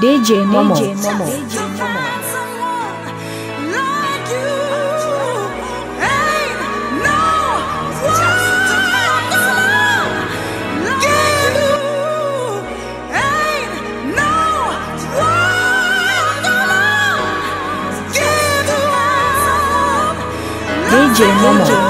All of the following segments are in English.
DJ Momo. DJ Momo. DJ Momo. DJ Momo.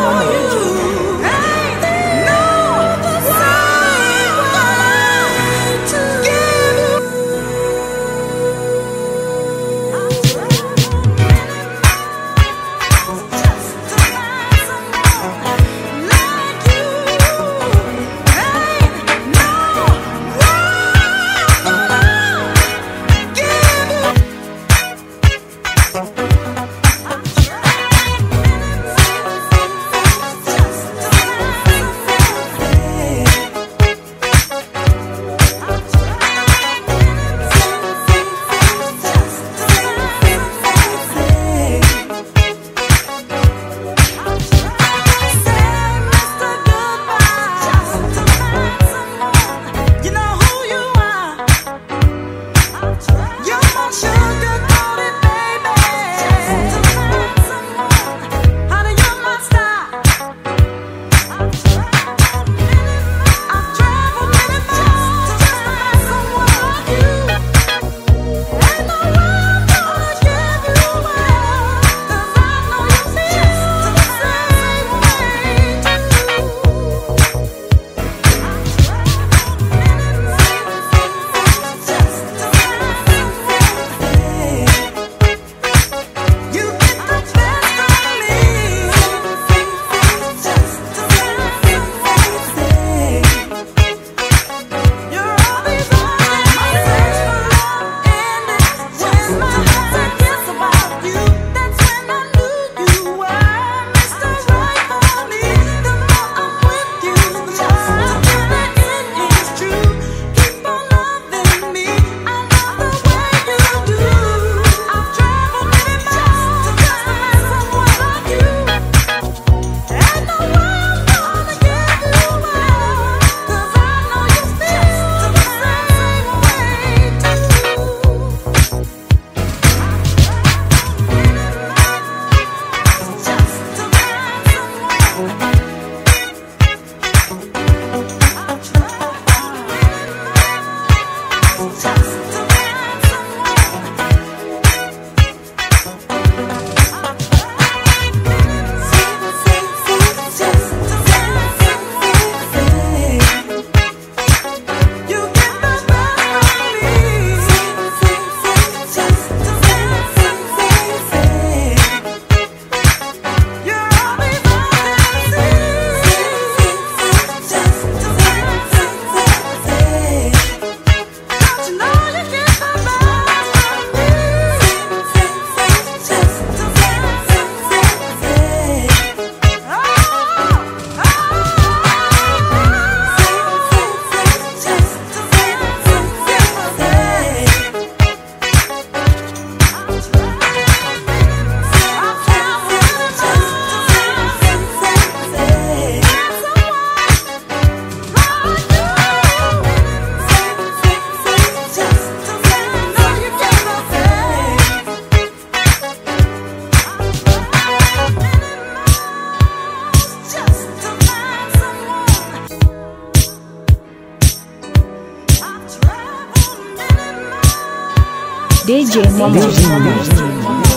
DJ Momo.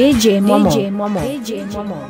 DJ Momo. DJ Momo. DJ Momo.